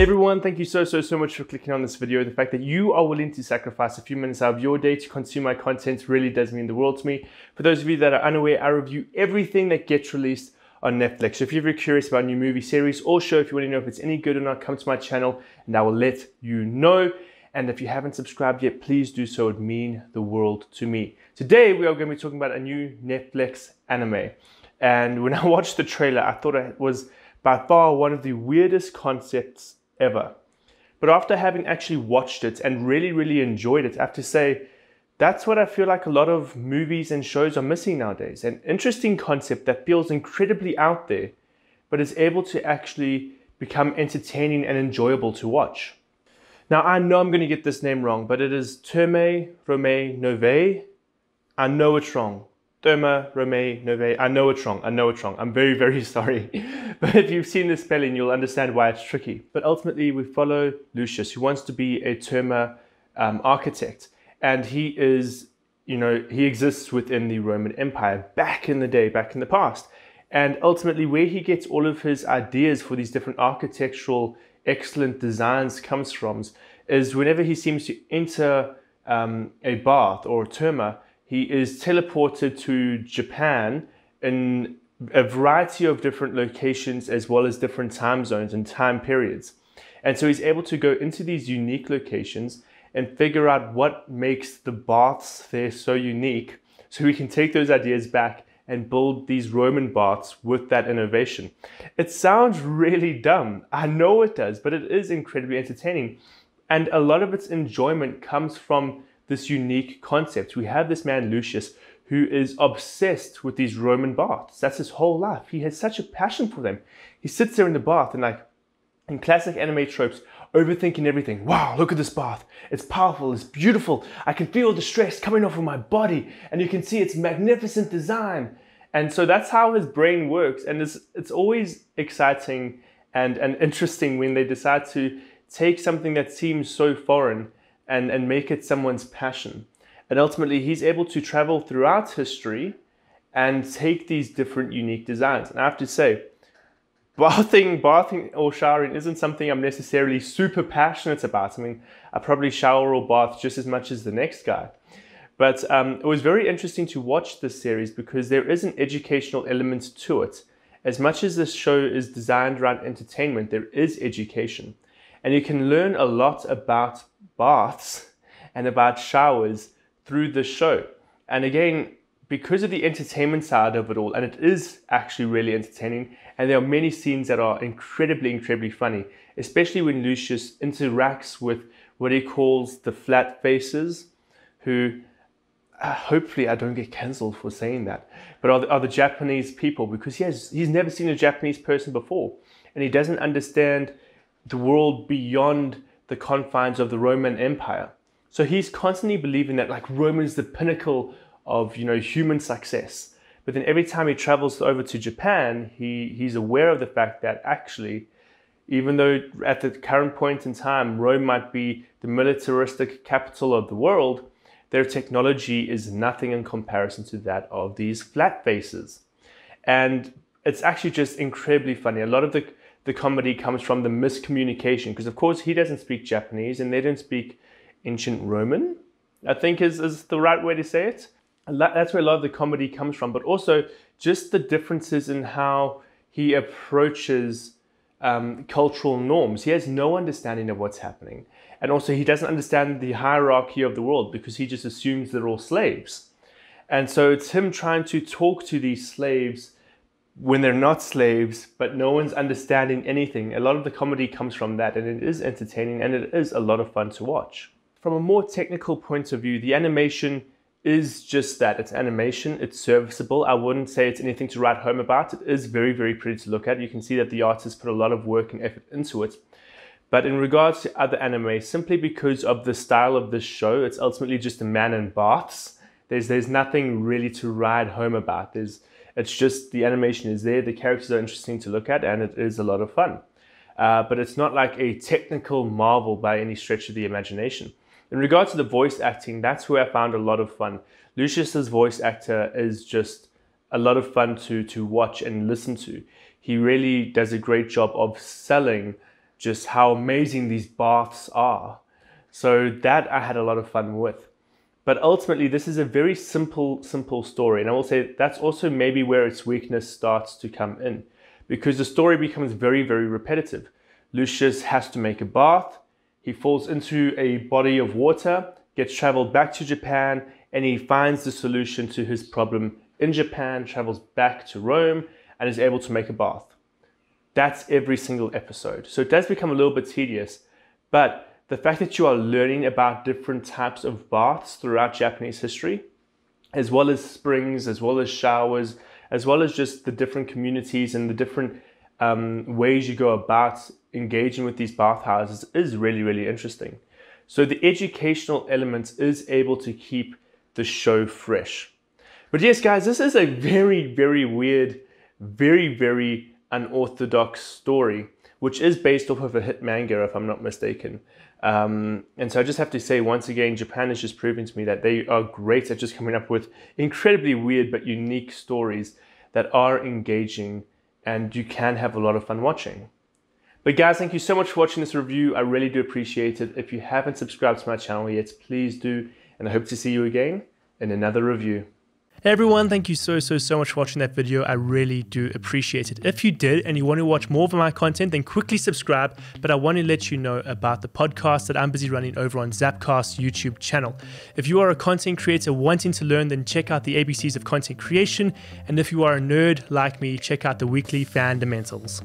Everyone, thank you so, so, so much for clicking on this video. The fact that you are willing to sacrifice a few minutes out of your day to consume my content really does mean the world to me. For those of you that are unaware, I review everything that gets released on Netflix. So if you're curious about a new movie series or show, if you want to know if it's any good or not, come to my channel and I will let you know. And if you haven't subscribed yet, please do so. It would mean the world to me. Today, we are going to be talking about a new Netflix anime. And when I watched the trailer, I thought it was by far one of the weirdest concepts ever. But after having actually watched it and really, really enjoyed it, I have to say, that's what I feel like a lot of movies and shows are missing nowadays. An interesting concept that feels incredibly out there, but is able to actually become entertaining and enjoyable to watch. Now, I know I'm going to get this name wrong, but it is Terme Rome Nove. I know it's wrong. Derma Rome Nove. I know it's wrong. I know it's wrong. I'm very, very sorry. but if you've seen the spelling, you'll understand why it's tricky. But ultimately, we follow Lucius, who wants to be a Terma um, architect. And he is, you know, he exists within the Roman Empire back in the day, back in the past. And ultimately, where he gets all of his ideas for these different architectural excellent designs comes from is whenever he seems to enter um, a bath or a terma, he is teleported to Japan in a variety of different locations as well as different time zones and time periods. And so he's able to go into these unique locations and figure out what makes the baths there so unique so we can take those ideas back and build these Roman baths with that innovation. It sounds really dumb. I know it does, but it is incredibly entertaining. And a lot of its enjoyment comes from this unique concept. We have this man, Lucius, who is obsessed with these Roman baths. That's his whole life. He has such a passion for them. He sits there in the bath and, like, in classic anime tropes, overthinking everything. Wow, look at this bath. It's powerful, it's beautiful. I can feel the stress coming off of my body, and you can see its magnificent design. And so that's how his brain works. And it's, it's always exciting and, and interesting when they decide to take something that seems so foreign and, and make it someone's passion. And ultimately, he's able to travel throughout history and take these different unique designs. And I have to say, bathing, bathing or showering isn't something I'm necessarily super passionate about. I mean, I probably shower or bath just as much as the next guy. But um, it was very interesting to watch this series because there is an educational element to it. As much as this show is designed around entertainment, there is education. And you can learn a lot about baths and about showers through the show. And again, because of the entertainment side of it all, and it is actually really entertaining, and there are many scenes that are incredibly, incredibly funny, especially when Lucius interacts with what he calls the flat faces, who uh, hopefully I don't get cancelled for saying that, but are the, are the Japanese people because he has he's never seen a Japanese person before, and he doesn't understand the world beyond the confines of the Roman Empire. So he's constantly believing that like Rome is the pinnacle of you know human success. But then every time he travels over to Japan, he, he's aware of the fact that actually, even though at the current point in time Rome might be the militaristic capital of the world, their technology is nothing in comparison to that of these flat faces. And it's actually just incredibly funny. A lot of the the comedy comes from the miscommunication because of course he doesn't speak Japanese and they don't speak ancient Roman. I think is, is the right way to say it. That's where a lot of the comedy comes from, but also just the differences in how he approaches um, cultural norms. He has no understanding of what's happening. And also, he doesn't understand the hierarchy of the world because he just assumes they're all slaves. And so, it's him trying to talk to these slaves when they're not slaves, but no one's understanding anything. A lot of the comedy comes from that, and it is entertaining and it is a lot of fun to watch. From a more technical point of view, the animation is just that it's animation, it's serviceable. I wouldn't say it's anything to write home about. It is very, very pretty to look at. You can see that the artist put a lot of work and effort into it. But in regards to other anime, simply because of the style of this show, it's ultimately just a man in baths. There's there's nothing really to ride home about. There's it's just the animation is there, the characters are interesting to look at, and it is a lot of fun. Uh, but it's not like a technical marvel by any stretch of the imagination. In regards to the voice acting, that's where I found a lot of fun. Lucius's voice actor is just a lot of fun to, to watch and listen to. He really does a great job of selling just how amazing these baths are. So that I had a lot of fun with. But ultimately, this is a very simple, simple story. And I will say that's also maybe where its weakness starts to come in because the story becomes very, very repetitive. Lucius has to make a bath. He falls into a body of water, gets traveled back to Japan, and he finds the solution to his problem in Japan, travels back to Rome, and is able to make a bath. That's every single episode. So it does become a little bit tedious, but the fact that you are learning about different types of baths throughout Japanese history, as well as springs, as well as showers, as well as just the different communities and the different um, ways you go about engaging with these bathhouses is really, really interesting. So the educational element is able to keep the show fresh. But yes, guys, this is a very, very weird, very, very unorthodox story, which is based off of a hit manga, if I'm not mistaken. Um, and so I just have to say once again, Japan has just proven to me that they are great at just coming up with incredibly weird but unique stories that are engaging and you can have a lot of fun watching. But guys, thank you so much for watching this review. I really do appreciate it. If you haven't subscribed to my channel yet, please do. And I hope to see you again in another review. Hey everyone, thank you so, so, so much for watching that video. I really do appreciate it. If you did and you want to watch more of my content, then quickly subscribe. But I want to let you know about the podcast that I'm busy running over on Zapcast YouTube channel. If you are a content creator wanting to learn, then check out the ABCs of content creation. And if you are a nerd like me, check out the weekly Fundamentals.